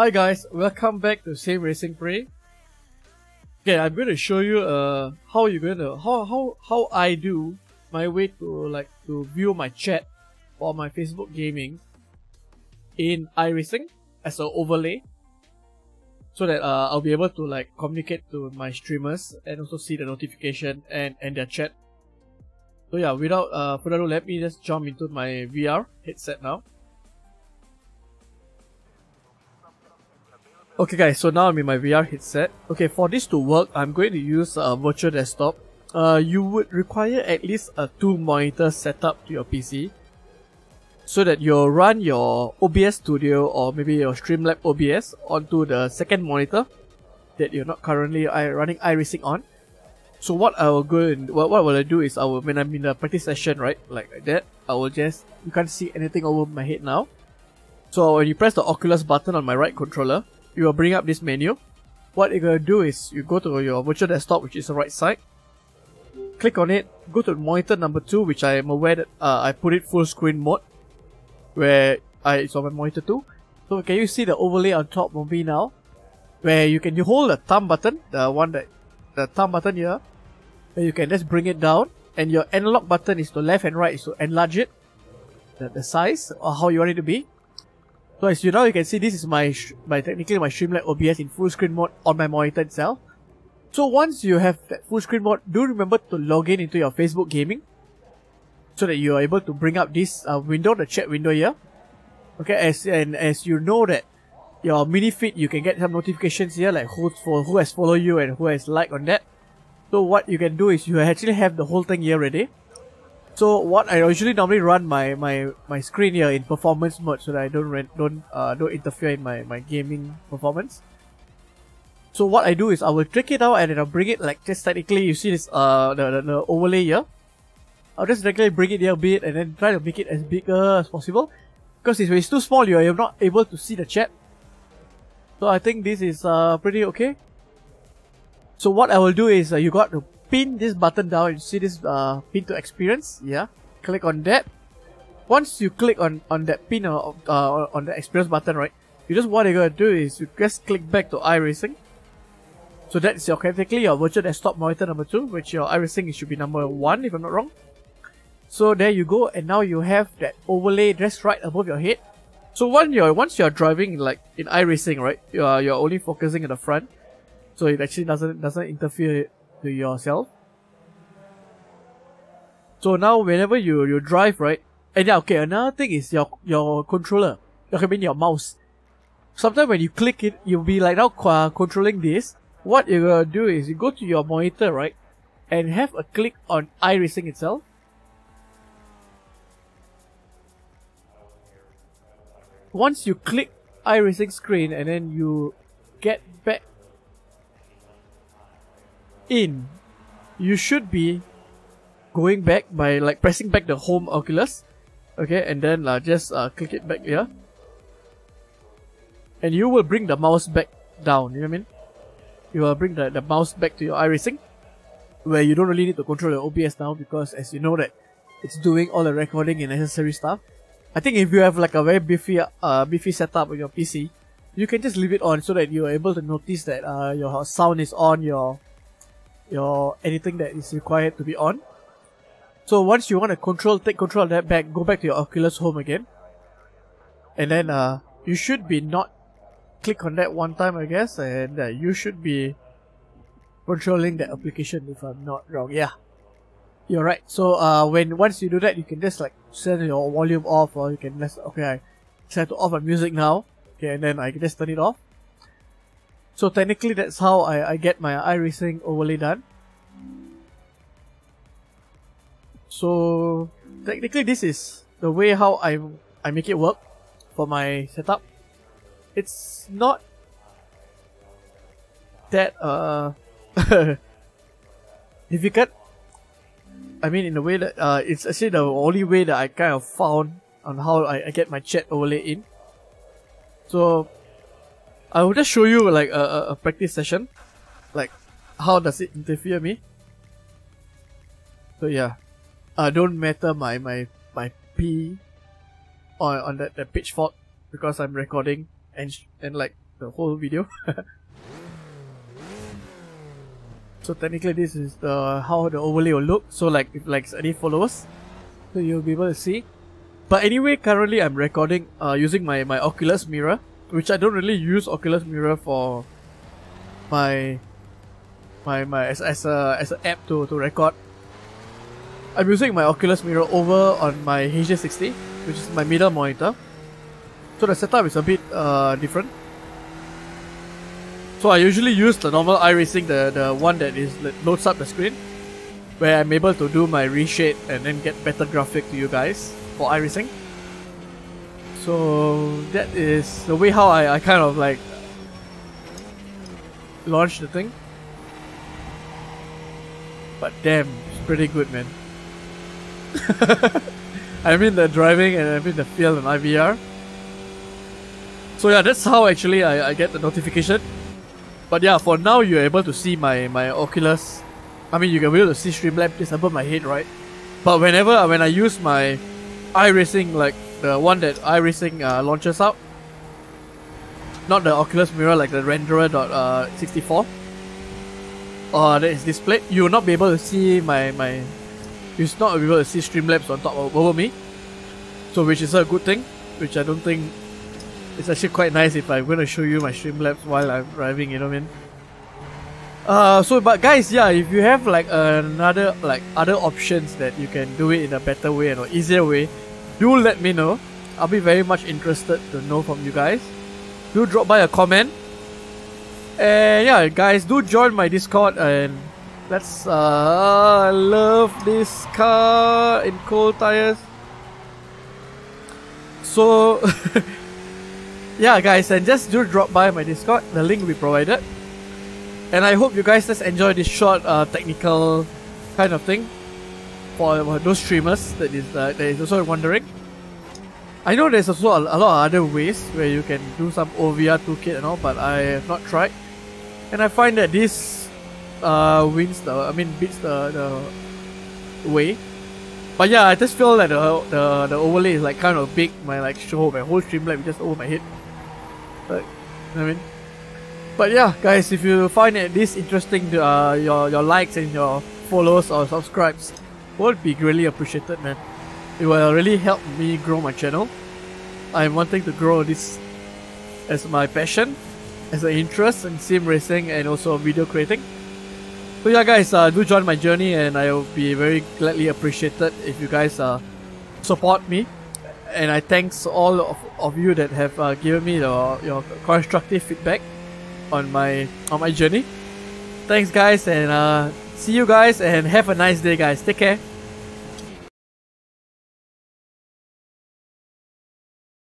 Hi guys, welcome back to Sim Racing Prix. Okay, I'm going to show you uh how you're going to how how how I do my way to like to view my chat for my Facebook gaming in iRacing as an overlay so that uh, I'll be able to like communicate to my streamers and also see the notification and and their chat. So yeah, without uh, further ado, let me just jump into my VR headset now. Okay guys, so now I'm in my VR headset. Okay, for this to work, I'm going to use a virtual desktop. Uh, you would require at least a two monitor setup to your PC so that you'll run your OBS Studio or maybe your Streamlab OBS onto the second monitor that you're not currently running iRacing on. So what I will go and what, what will I do is I will when I'm in the practice session right like that I will just you can't see anything over my head now. So when you press the Oculus button on my right controller, you will bring up this menu. What you're gonna do is you go to your virtual desktop, which is the right side. Click on it, go to monitor number two, which I am aware that uh, I put it full screen mode, where I it's on my monitor two. So can you see the overlay on top of me now? Where you can you hold the thumb button, the one that the thumb button here, and you can just bring it down, and your analog button is to left and right, is to enlarge it, the, the size or how you want it to be. So as you know, you can see this is my, my technically my Streamlab OBS in full screen mode on my monitor itself. So once you have that full screen mode, do remember to log in into your Facebook gaming so that you are able to bring up this uh, window, the chat window here. Okay, as and as you know that your mini feed, you can get some notifications here like who for who has followed you and who has liked on that. So what you can do is you actually have the whole thing here ready. So what I usually normally run my my my screen here in performance mode so that I don't rent, don't uh, don't interfere in my my gaming performance. So what I do is I will take it out and then I'll bring it like just technically you see this uh the, the, the overlay here. I'll just directly bring it here a bit and then try to make it as bigger as possible. Because if it's too small you're not able to see the chat. So I think this is uh pretty okay. So what I will do is uh, you got to pin this button down. You see this uh, pin to experience. Yeah, click on that. Once you click on on that pin or uh, on the experience button, right? You just what you're gonna do is you just click back to iRacing. So that's your technically your virtual desktop monitor number two, which your iRacing should be number one if I'm not wrong. So there you go, and now you have that overlay just right above your head. So when you're once you're driving like in iRacing, right? You're you're only focusing at the front, so it actually doesn't doesn't interfere to yourself. So now whenever you, you drive, right? And yeah, okay, another thing is your your controller. I mean your mouse. Sometimes when you click it, you'll be like now uh, controlling this. What you're gonna do is you go to your monitor, right? And have a click on iRacing itself. Once you click iRacing screen and then you get back in, you should be going back by like pressing back the home Oculus. Okay, and then uh, just uh, click it back here. And you will bring the mouse back down, you know what I mean? You will bring the, the mouse back to your iRacing. Where you don't really need to control your OBS now because as you know that it's doing all the recording and necessary stuff. I think if you have like a very beefy uh, beefy setup on your PC, you can just leave it on so that you're able to notice that uh, your sound is on, your your anything that is required to be on. So once you want to control, take control of that back, go back to your Oculus Home again. And then uh, you should be not click on that one time I guess and uh, you should be controlling the application if I'm not wrong. Yeah. You're right. So uh, when once you do that, you can just like set your volume off, or you can just okay, I set to off my music now. Okay, and then I can just turn it off. So technically that's how I, I get my iRacing overlay done. So technically this is the way how I, I make it work for my setup. It's not that uh difficult. I mean in the way that uh it's actually the only way that I kind of found on how I, I get my chat overlay in. So I will just show you like a, a, practice session. Like, how does it interfere me? So yeah, uh, don't matter my my my P on on that, that pitchfork because I'm recording and and like the whole video. so technically this is the how the overlay will look. So like if like any followers, so you'll be able to see. But anyway, currently I'm recording uh, using my, my Oculus Mirror, which I don't really use Oculus Mirror for my my my as, as a as an app to, to record. I'm using my Oculus Mirror over on my HJ60, which is my middle monitor. So the setup is a bit uh, different. So I usually use the normal iRacing, the, the one that is loads up the screen, where I'm able to do my reshade and then get better graphic to you guys for iRacing. So that is the way how I, I kind of like launch the thing. But damn, it's pretty good man. I mean the driving and I mean the feel in IVR. So yeah, that's how actually I, I get the notification. But yeah, for now you're able to see my, my Oculus. I mean you can be able to see Streamlabs just above my head, right? But whenever when I use my iRacing, like the one that iRacing uh, launches out, not the Oculus Mirror like the renderer.64, uh, uh, that is displayed, you will not be able to see my my you will not able to see Streamlabs on top of over me. So which is a good thing, which I don't think it's actually quite nice if I'm going to show you my Streamlabs while I'm driving, you know what I mean? Uh, so but guys, yeah, if you have like another like other options that you can do it in a better way and easier way, do let me know. I'll be very much interested to know from you guys. Do drop by a comment. And yeah, guys, do join my Discord and let's uh I love this car in cold tires. So yeah guys and just do drop by my discord the link will be provided and i hope you guys just enjoy this short uh, technical kind of thing for, those streamers that is uh, that is also wondering i know there's also a, a, lot of other ways where you can do some ovr toolkit and all but i have not tried and i find that this uh, wins the i mean beats the, the way but yeah, I just feel that the, the the overlay is like kind of big. My like show my whole stream like just over my head. Like, I mean, but yeah, guys, if you find it this interesting, uh, your your likes and your follows or subscribes would be greatly appreciated, man. It will really help me grow my channel. I'm wanting to grow this as my passion, as an interest in sim racing and also video creating. So yeah, guys, uh, do join my journey, and I will be very gladly appreciated if you guys uh, support me and I thanks all of, of you that have uh, given me your, your constructive feedback on my on my journey. Thanks guys and uh, see you guys and have a nice day guys. Take care.